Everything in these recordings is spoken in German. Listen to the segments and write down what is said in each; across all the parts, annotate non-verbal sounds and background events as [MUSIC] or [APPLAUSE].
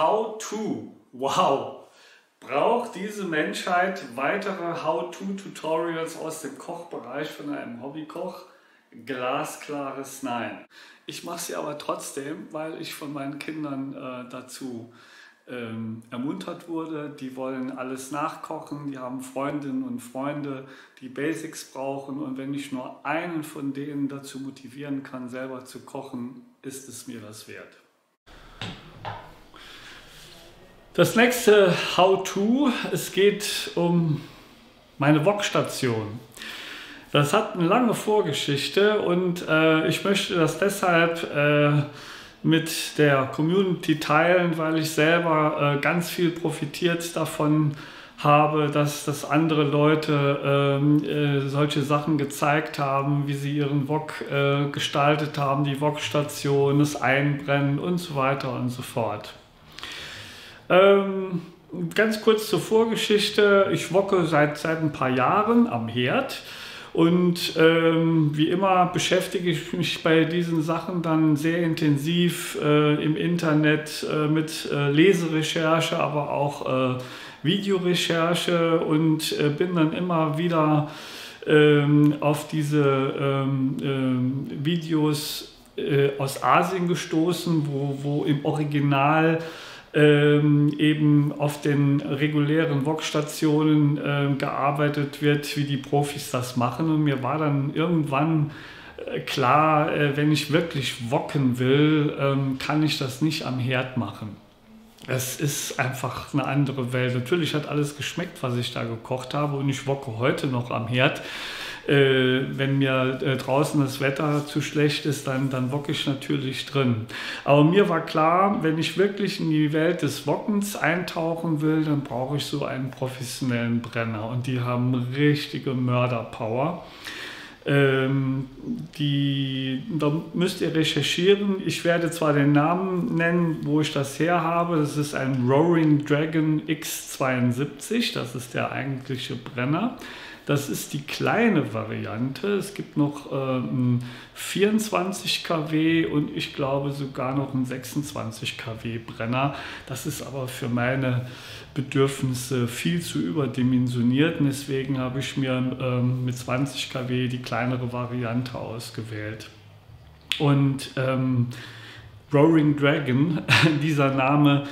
How to. Wow. Braucht diese Menschheit weitere How-to-Tutorials aus dem Kochbereich von einem Hobbykoch? Glasklares Nein. Ich mache sie aber trotzdem, weil ich von meinen Kindern äh, dazu ähm, ermuntert wurde. Die wollen alles nachkochen, die haben Freundinnen und Freunde, die Basics brauchen. Und wenn ich nur einen von denen dazu motivieren kann, selber zu kochen, ist es mir das wert. Das nächste How-To, es geht um meine Wokstation. Das hat eine lange Vorgeschichte und äh, ich möchte das deshalb äh, mit der Community teilen, weil ich selber äh, ganz viel profitiert davon habe, dass, dass andere Leute ähm, äh, solche Sachen gezeigt haben, wie sie ihren Wok äh, gestaltet haben, die Wokstation, das Einbrennen und so weiter und so fort. Ähm, ganz kurz zur Vorgeschichte. Ich wocke seit, seit ein paar Jahren am Herd. Und ähm, wie immer beschäftige ich mich bei diesen Sachen dann sehr intensiv äh, im Internet äh, mit äh, Leserecherche, aber auch äh, Videorecherche und äh, bin dann immer wieder ähm, auf diese ähm, ähm Videos äh, aus Asien gestoßen, wo, wo im Original ähm, eben auf den regulären Wok-Stationen äh, gearbeitet wird, wie die Profis das machen. Und mir war dann irgendwann äh, klar, äh, wenn ich wirklich wocken will, ähm, kann ich das nicht am Herd machen. Es ist einfach eine andere Welt. Natürlich hat alles geschmeckt, was ich da gekocht habe und ich wocke heute noch am Herd äh, wenn mir äh, draußen das Wetter zu schlecht ist, dann, dann wocke ich natürlich drin. Aber mir war klar, wenn ich wirklich in die Welt des Wockens eintauchen will, dann brauche ich so einen professionellen Brenner und die haben richtige Mörderpower. Ähm, die, da müsst ihr recherchieren. Ich werde zwar den Namen nennen, wo ich das her habe. Das ist ein Roaring Dragon X72. Das ist der eigentliche Brenner. Das ist die kleine Variante. Es gibt noch äh, 24 kW und ich glaube sogar noch einen 26 kW Brenner. Das ist aber für meine Bedürfnisse viel zu überdimensioniert und deswegen habe ich mir ähm, mit 20 kW die kleinere Variante ausgewählt. Und ähm, Roaring Dragon, [LAUGHS] dieser Name,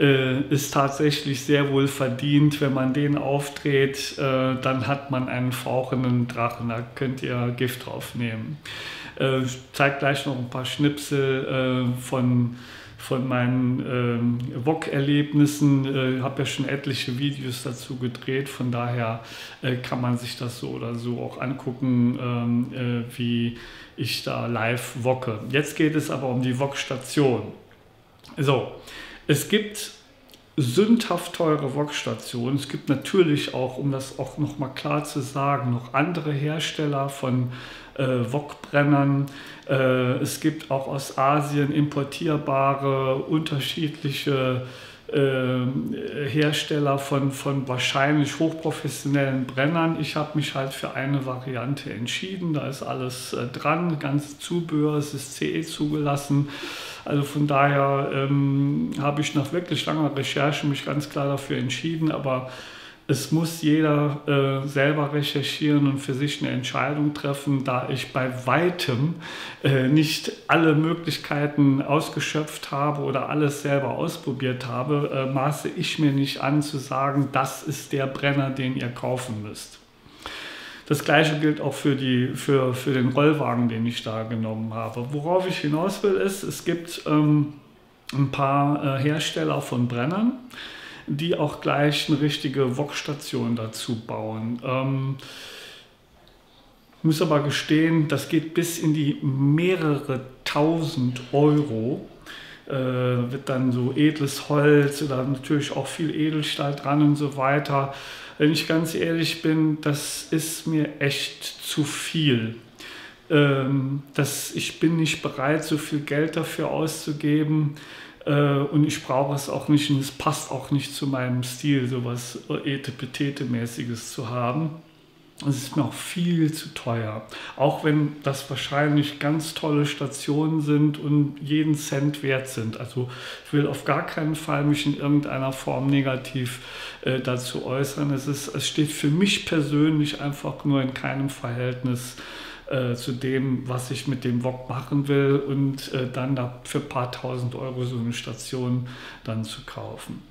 äh, ist tatsächlich sehr wohl verdient. Wenn man den aufdreht, äh, dann hat man einen fauchenden Drachen. Da könnt ihr Gift drauf nehmen. Äh, ich zeige gleich noch ein paar Schnipsel äh, von von meinen ähm, Wok-Erlebnissen. Ich habe ja schon etliche Videos dazu gedreht, von daher äh, kann man sich das so oder so auch angucken, ähm, äh, wie ich da live wocke. Jetzt geht es aber um die Wok-Station. So, es gibt sündhaft teure Wok-Stationen. Es gibt natürlich auch, um das auch nochmal klar zu sagen, noch andere Hersteller von äh, Wokbrennern. Äh, es gibt auch aus Asien importierbare unterschiedliche äh, Hersteller von, von wahrscheinlich hochprofessionellen Brennern. Ich habe mich halt für eine Variante entschieden. Da ist alles äh, dran, ganze Zubehör, es ist CE zugelassen. Also von daher ähm, habe ich nach wirklich langer Recherche mich ganz klar dafür entschieden, aber es muss jeder äh, selber recherchieren und für sich eine Entscheidung treffen, da ich bei weitem äh, nicht alle Möglichkeiten ausgeschöpft habe oder alles selber ausprobiert habe, äh, maße ich mir nicht an zu sagen, das ist der Brenner, den ihr kaufen müsst. Das gleiche gilt auch für, die, für, für den Rollwagen, den ich da genommen habe. Worauf ich hinaus will, ist, es gibt ähm, ein paar äh, Hersteller von Brennern, die auch gleich eine richtige Wokstation dazu bauen. Ähm, ich muss aber gestehen, das geht bis in die mehrere tausend Euro. Äh, wird dann so edles Holz oder natürlich auch viel Edelstahl dran und so weiter wenn ich ganz ehrlich bin, das ist mir echt zu viel. Ähm, das, ich bin nicht bereit, so viel Geld dafür auszugeben äh, und ich brauche es auch nicht und es passt auch nicht zu meinem Stil, so was Etepetete-mäßiges zu haben. Es ist mir auch viel zu teuer. Auch wenn das wahrscheinlich ganz tolle Stationen sind und jeden Cent wert sind. Also ich will auf gar keinen Fall mich in irgendeiner Form negativ äh, dazu äußern. Es, ist, es steht für mich persönlich einfach nur in keinem Verhältnis äh, zu dem, was ich mit dem Wok machen will und äh, dann da für ein paar tausend Euro so eine Station dann zu kaufen.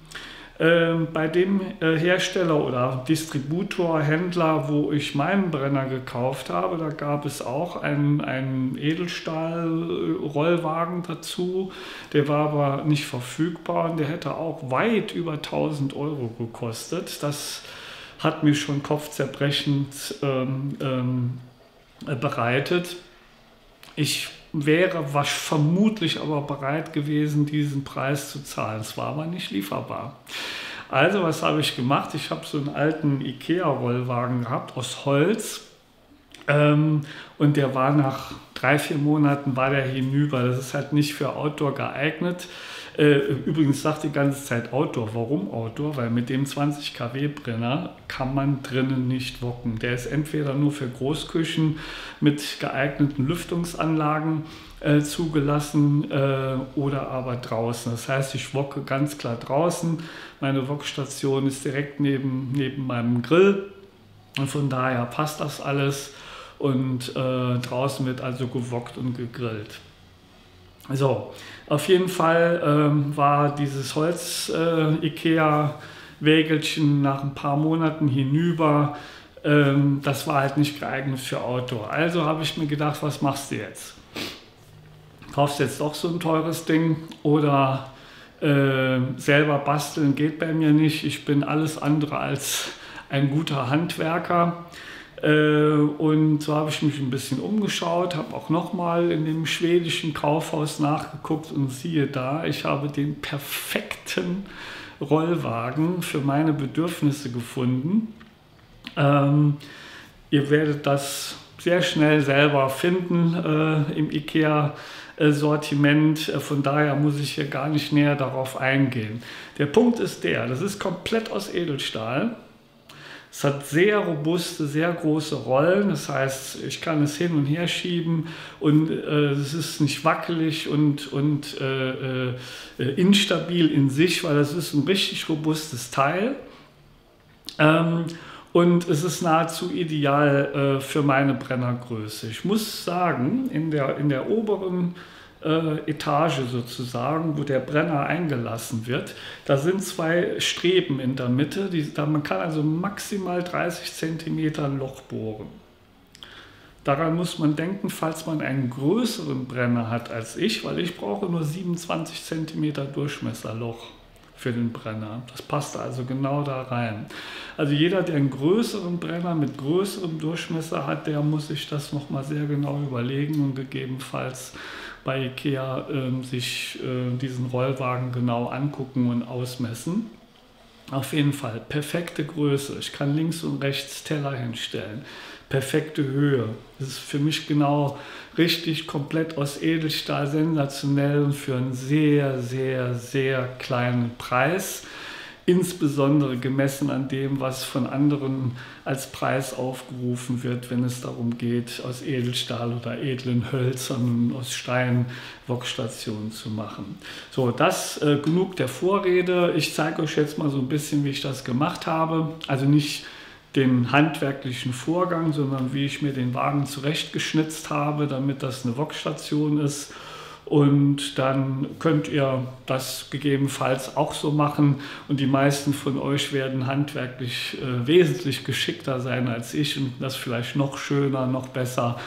Ähm, bei dem äh, Hersteller oder Distributor, Händler, wo ich meinen Brenner gekauft habe, da gab es auch einen, einen Edelstahl-Rollwagen dazu. Der war aber nicht verfügbar und der hätte auch weit über 1000 Euro gekostet. Das hat mir schon kopfzerbrechend ähm, ähm, bereitet. Ich wäre was vermutlich aber bereit gewesen, diesen Preis zu zahlen. Es war aber nicht lieferbar. Also was habe ich gemacht? Ich habe so einen alten IKEA-Rollwagen gehabt aus Holz ähm, und der war nach drei, vier Monaten war der hinüber. Das ist halt nicht für Outdoor geeignet. Äh, übrigens sagt die ganze Zeit Outdoor. Warum Outdoor? Weil mit dem 20 kW Brenner kann man drinnen nicht wocken. Der ist entweder nur für Großküchen mit geeigneten Lüftungsanlagen äh, zugelassen äh, oder aber draußen. Das heißt, ich wocke ganz klar draußen. Meine Wokstation ist direkt neben, neben meinem Grill und von daher passt das alles. Und äh, draußen wird also gewockt und gegrillt. So, auf jeden Fall ähm, war dieses Holz-IKEA-Wägelchen äh, nach ein paar Monaten hinüber. Ähm, das war halt nicht geeignet für Outdoor. Also habe ich mir gedacht, was machst du jetzt? Kaufst jetzt doch so ein teures Ding oder äh, selber basteln geht bei mir nicht. Ich bin alles andere als ein guter Handwerker. Äh, und so habe ich mich ein bisschen umgeschaut, habe auch nochmal in dem schwedischen Kaufhaus nachgeguckt und siehe da, ich habe den perfekten Rollwagen für meine Bedürfnisse gefunden. Ähm, ihr werdet das sehr schnell selber finden äh, im IKEA-Sortiment. Äh, von daher muss ich hier gar nicht näher darauf eingehen. Der Punkt ist der, das ist komplett aus Edelstahl. Es hat sehr robuste, sehr große Rollen. Das heißt, ich kann es hin und her schieben und äh, es ist nicht wackelig und, und äh, äh, instabil in sich, weil das ist ein richtig robustes Teil. Ähm, und es ist nahezu ideal äh, für meine Brennergröße. Ich muss sagen, in der, in der oberen äh, Etage sozusagen, wo der Brenner eingelassen wird. Da sind zwei Streben in der Mitte. Die, da, man kann also maximal 30 cm Loch bohren. Daran muss man denken, falls man einen größeren Brenner hat als ich, weil ich brauche nur 27 cm Durchmesserloch für den Brenner. Das passt also genau da rein. Also jeder, der einen größeren Brenner mit größerem Durchmesser hat, der muss sich das nochmal sehr genau überlegen und gegebenenfalls bei IKEA äh, sich äh, diesen Rollwagen genau angucken und ausmessen. Auf jeden Fall perfekte Größe. Ich kann links und rechts Teller hinstellen. Perfekte Höhe. Das ist für mich genau richtig, komplett aus Edelstahl, sensationell und für einen sehr, sehr, sehr kleinen Preis insbesondere gemessen an dem, was von anderen als Preis aufgerufen wird, wenn es darum geht, aus Edelstahl oder edlen Hölzern, aus Stein Wokstationen zu machen. So, das äh, genug der Vorrede. Ich zeige euch jetzt mal so ein bisschen, wie ich das gemacht habe. Also nicht den handwerklichen Vorgang, sondern wie ich mir den Wagen zurechtgeschnitzt habe, damit das eine Wokstation ist und dann könnt ihr das gegebenenfalls auch so machen. Und die meisten von euch werden handwerklich äh, wesentlich geschickter sein als ich und das vielleicht noch schöner, noch besser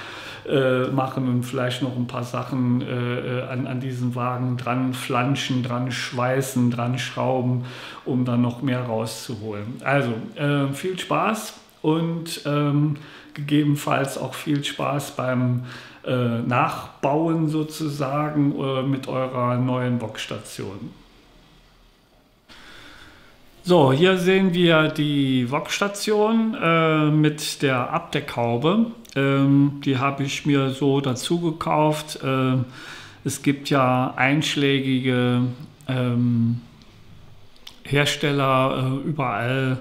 äh, machen und vielleicht noch ein paar Sachen äh, an, an diesen Wagen dran flanschen, dran schweißen, dran schrauben, um dann noch mehr rauszuholen. Also äh, viel Spaß und ähm, gegebenenfalls auch viel Spaß beim äh, nachbauen sozusagen äh, mit eurer neuen Bockstation. So, hier sehen wir die Wokstation äh, mit der Abdeckhaube. Ähm, die habe ich mir so dazu gekauft. Äh, es gibt ja einschlägige ähm, Hersteller äh, überall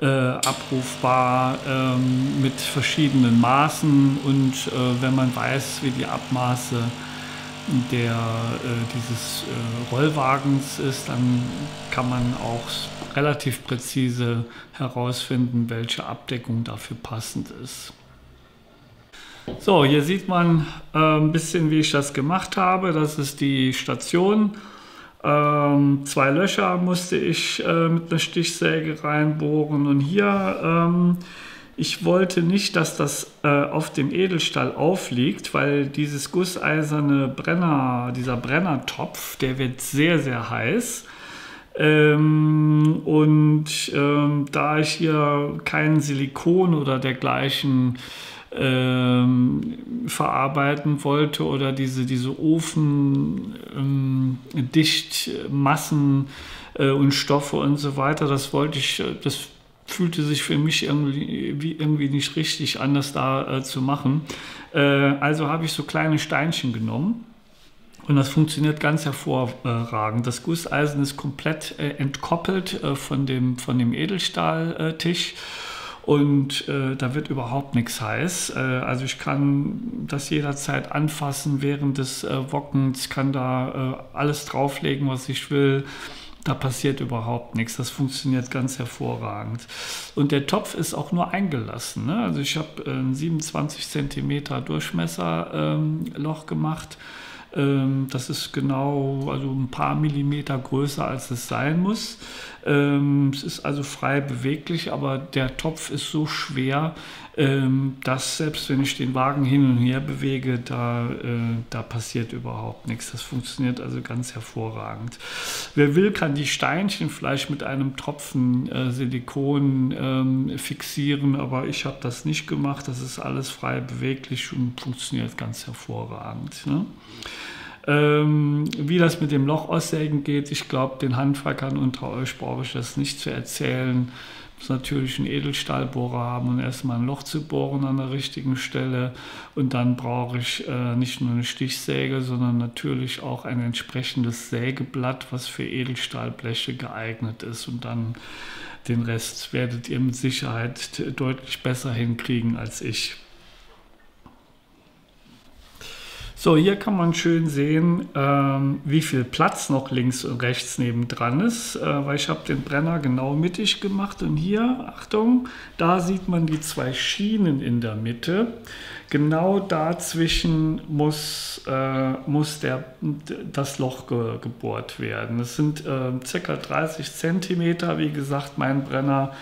äh, abrufbar ähm, mit verschiedenen Maßen und äh, wenn man weiß, wie die Abmaße der, äh, dieses äh, Rollwagens ist, dann kann man auch relativ präzise herausfinden, welche Abdeckung dafür passend ist. So, hier sieht man äh, ein bisschen, wie ich das gemacht habe. Das ist die Station. Ähm, zwei Löcher musste ich äh, mit einer Stichsäge reinbohren und hier, ähm, ich wollte nicht, dass das äh, auf dem Edelstahl aufliegt, weil dieses gusseiserne Brenner, dieser Brennertopf, der wird sehr, sehr heiß. Ähm, und ähm, da ich hier kein Silikon oder dergleichen ähm, verarbeiten wollte oder diese, diese Ofendichtmassen ähm, äh, und Stoffe und so weiter, das wollte ich, das fühlte sich für mich irgendwie, irgendwie nicht richtig an, das da äh, zu machen. Äh, also habe ich so kleine Steinchen genommen. Und das funktioniert ganz hervorragend. Das Gusseisen ist komplett äh, entkoppelt äh, von, dem, von dem Edelstahltisch und äh, da wird überhaupt nichts heiß. Äh, also ich kann das jederzeit anfassen während des äh, Wockens, kann da äh, alles drauflegen, was ich will. Da passiert überhaupt nichts. Das funktioniert ganz hervorragend. Und der Topf ist auch nur eingelassen. Ne? Also ich habe ein 27 cm Durchmesserloch ähm, gemacht das ist genau also ein paar Millimeter größer, als es sein muss. Ähm, es ist also frei beweglich, aber der Topf ist so schwer, ähm, dass selbst wenn ich den Wagen hin und her bewege, da, äh, da passiert überhaupt nichts. Das funktioniert also ganz hervorragend. Wer will, kann die Steinchen vielleicht mit einem Tropfen äh, Silikon fixieren, aber ich habe das nicht gemacht. Das ist alles frei beweglich und funktioniert ganz hervorragend. Ne? Ähm, wie das mit dem Loch aussägen geht, ich glaube, den Handwerkern unter euch brauche ich das nicht zu erzählen. Muss natürlich einen Edelstahlbohrer haben und erstmal ein Loch zu bohren an der richtigen Stelle. Und dann brauche ich äh, nicht nur eine Stichsäge, sondern natürlich auch ein entsprechendes Sägeblatt, was für Edelstahlbleche geeignet ist. Und dann den Rest werdet ihr mit Sicherheit deutlich besser hinkriegen als ich. So, hier kann man schön sehen, ähm, wie viel Platz noch links und rechts nebendran ist, äh, weil ich habe den Brenner genau mittig gemacht und hier, Achtung, da sieht man die zwei Schienen in der Mitte. Genau dazwischen muss, äh, muss der, das Loch ge gebohrt werden. Das sind äh, ca. 30 Zentimeter, wie gesagt, mein Brenner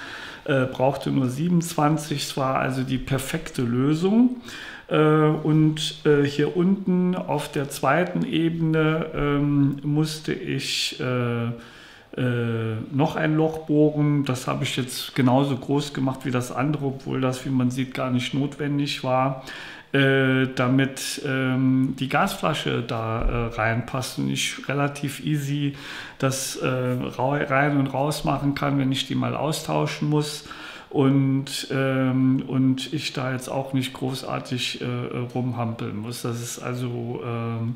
äh, brauchte nur 27, es war also die perfekte Lösung. Äh, und äh, hier unten auf der zweiten Ebene ähm, musste ich äh, noch ein Loch bohren. Das habe ich jetzt genauso groß gemacht wie das andere, obwohl das, wie man sieht, gar nicht notwendig war. Äh, damit ähm, die Gasflasche da äh, reinpasst und ich relativ easy das äh, rein und raus machen kann, wenn ich die mal austauschen muss und, ähm, und ich da jetzt auch nicht großartig äh, rumhampeln muss. Das ist also ähm,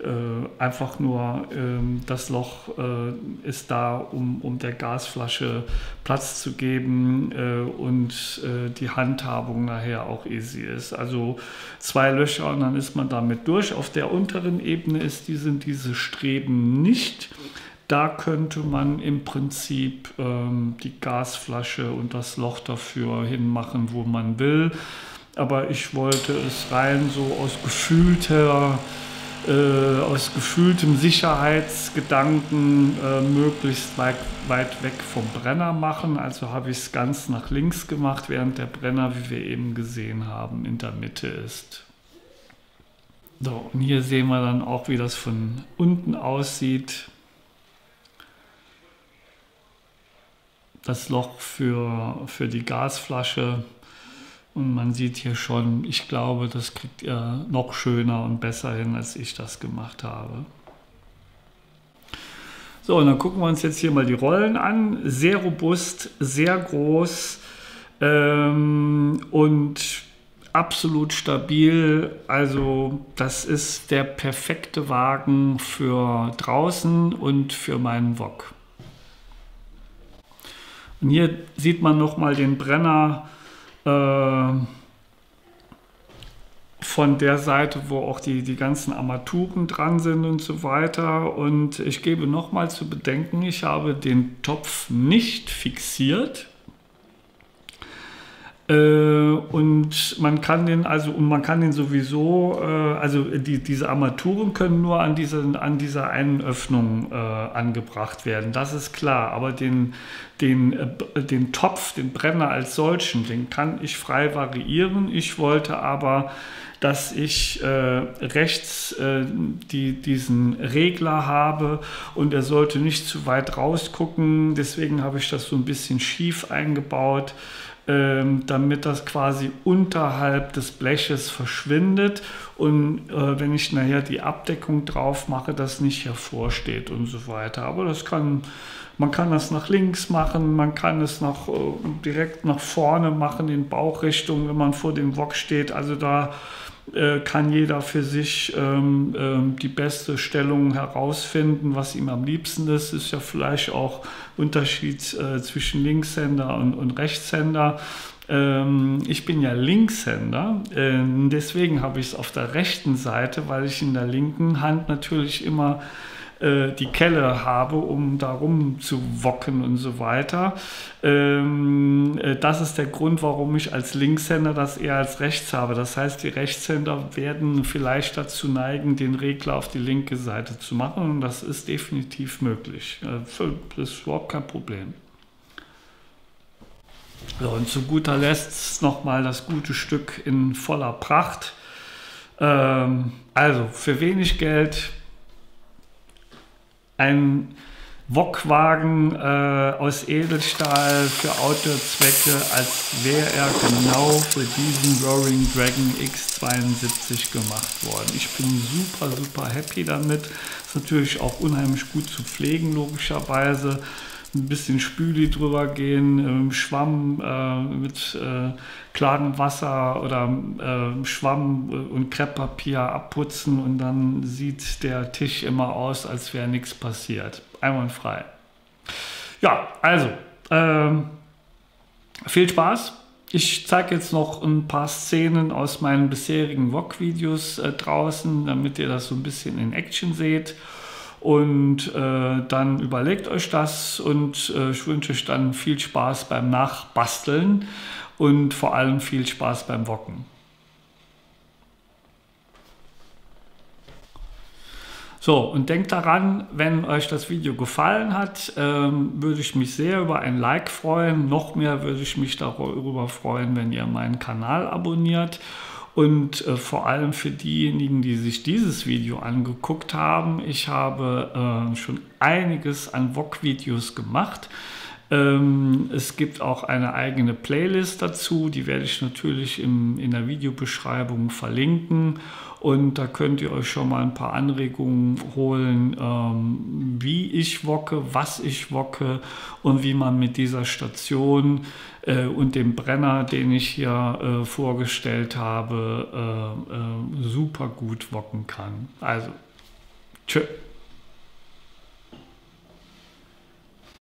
äh, einfach nur, ähm, das Loch äh, ist da, um, um der Gasflasche Platz zu geben äh, und äh, die Handhabung nachher auch easy ist. Also zwei Löcher und dann ist man damit durch. Auf der unteren Ebene ist die, sind diese Streben nicht. Da könnte man im Prinzip ähm, die Gasflasche und das Loch dafür hinmachen, wo man will. Aber ich wollte es rein so aus gefühlter, äh, aus gefühltem Sicherheitsgedanken äh, möglichst weit, weit weg vom Brenner machen. Also habe ich es ganz nach links gemacht, während der Brenner, wie wir eben gesehen haben, in der Mitte ist. So, und hier sehen wir dann auch, wie das von unten aussieht. Das Loch für, für die Gasflasche. Und man sieht hier schon, ich glaube, das kriegt ihr noch schöner und besser hin, als ich das gemacht habe. So, und dann gucken wir uns jetzt hier mal die Rollen an. Sehr robust, sehr groß ähm, und absolut stabil. Also das ist der perfekte Wagen für draußen und für meinen Wok. Und hier sieht man nochmal den Brenner äh, von der Seite, wo auch die, die ganzen Armaturen dran sind und so weiter. Und ich gebe nochmal zu bedenken, ich habe den Topf nicht fixiert. Äh, und man kann den also und man kann den sowieso, äh, also die, diese Armaturen können nur an dieser, an dieser einen Öffnung äh, angebracht werden, das ist klar. Aber den, den, den Topf, den Brenner als solchen, den kann ich frei variieren. Ich wollte aber dass ich äh, rechts äh, die, diesen Regler habe und er sollte nicht zu weit rausgucken. Deswegen habe ich das so ein bisschen schief eingebaut, damit das quasi unterhalb des Bleches verschwindet und äh, wenn ich nachher die Abdeckung drauf mache, das nicht hervorsteht und so weiter. Aber das kann man kann das nach links machen, man kann es nach, äh, direkt nach vorne machen in Bauchrichtung, wenn man vor dem Wok steht. Also da äh, kann jeder für sich ähm, ähm, die beste Stellung herausfinden, was ihm am liebsten ist. Ist ja vielleicht auch Unterschied äh, zwischen Linkshänder und, und Rechtshänder. Ähm, ich bin ja Linkshänder, äh, deswegen habe ich es auf der rechten Seite, weil ich in der linken Hand natürlich immer äh, die Kelle habe, um darum zu wocken und so weiter. Ähm, äh, das ist der Grund, warum ich als Linkshänder das eher als rechts habe. Das heißt, die Rechtshänder werden vielleicht dazu neigen, den Regler auf die linke Seite zu machen und das ist definitiv möglich. Äh, das ist überhaupt kein Problem. So, und zu guter Letzt nochmal das gute Stück in voller Pracht. Ähm, also für wenig Geld ein Wokwagen äh, aus Edelstahl für Outdoor-Zwecke, als wäre er genau für diesen Roaring Dragon X72 gemacht worden. Ich bin super, super happy damit. Ist natürlich auch unheimlich gut zu pflegen, logischerweise ein bisschen Spüli drüber gehen, ähm, Schwamm äh, mit äh, klarem Wasser oder äh, Schwamm und Krepppapier abputzen und dann sieht der Tisch immer aus, als wäre nichts passiert. Einwandfrei. Ja, also ähm, viel Spaß. Ich zeige jetzt noch ein paar Szenen aus meinen bisherigen Vlog-Videos äh, draußen, damit ihr das so ein bisschen in Action seht. Und äh, dann überlegt euch das und äh, ich wünsche euch dann viel Spaß beim Nachbasteln und vor allem viel Spaß beim Wocken. So, und denkt daran, wenn euch das Video gefallen hat, ähm, würde ich mich sehr über ein Like freuen. Noch mehr würde ich mich darüber freuen, wenn ihr meinen Kanal abonniert. Und äh, vor allem für diejenigen, die sich dieses Video angeguckt haben, ich habe äh, schon einiges an VOG-Videos gemacht. Ähm, es gibt auch eine eigene Playlist dazu, die werde ich natürlich im, in der Videobeschreibung verlinken. Und da könnt ihr euch schon mal ein paar Anregungen holen, ähm, wie ich wocke, was ich wocke und wie man mit dieser Station äh, und dem Brenner, den ich hier äh, vorgestellt habe, äh, äh super gut wocken kann. Also, tschüss.